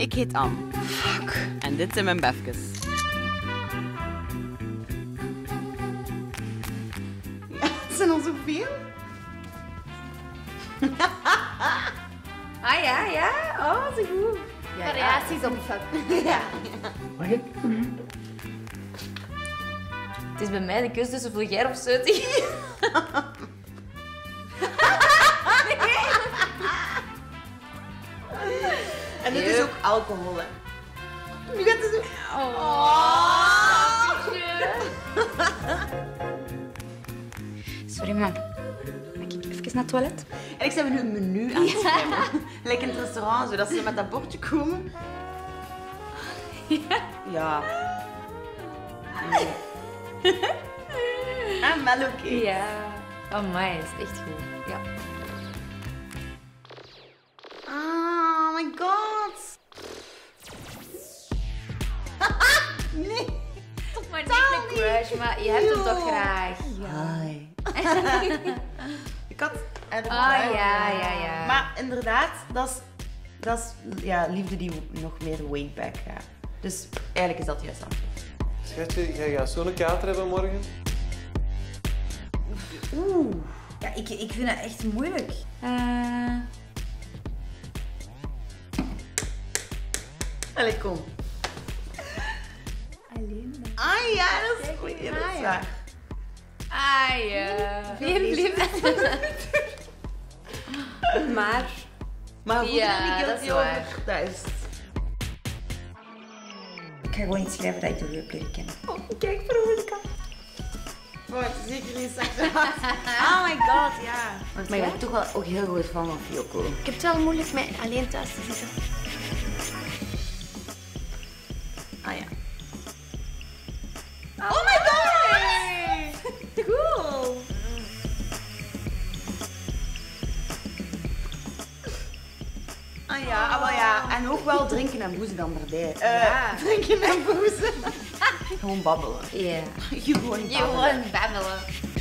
Ik heet Anne. Fuck. En dit zijn mijn befkes. Ja, het zijn er zoveel. Ah ja, ja. Oh, zo goed. Ja, Variaties op fuck. Ja. Het is bij mij de keuze tussen vulgair of zeutig. Alcohol, hè. Nu gaat het zo... Sorry, man. Mag ik even naar het toilet? En ik zijn nu een menu aan het schrijven. Lekker in het restaurant, zodat ze met dat bordje komen. Ja. Nee. En wel oké. Ja. Oh, my, is echt goed. Ja. Nee. Maar niet een crush, maar je hebt hem toch graag. Hi. ik had... eh, dat Ah, was- ja, ja, ja. Maar inderdaad, dat is, dat is ja, liefde die nog meer way back gaat. Dus eigenlijk is dat juist antwoord. Schatje, jij gaat zo'n kater hebben morgen? Oeh. Ja, ik, ik vind het echt moeilijk. Eh, Allee, kom. Alleen. Ah ja, dat is goed. Ja, dat is waar. Ah ja. Heel lief. Maar Maar goed, Ja, ja, dat dat over thuis. Ik ga gewoon iets schrijven dat ik de leuk leer kennen. Kijk, Veronica. Oh, het is zeker niet. Oh my god, ja. Maar je bent toch wel ook heel goed van van Fiocco. ik heb het wel moeilijk met alleen thuis te zitten. Ah ja. Ja, ah, wel ja. En ook wel drinken en boezen dan erbij. Ja. Drinken en boezen. Gewoon babbelen. Ja. Gewoon babbelen. Gewoon babbelen.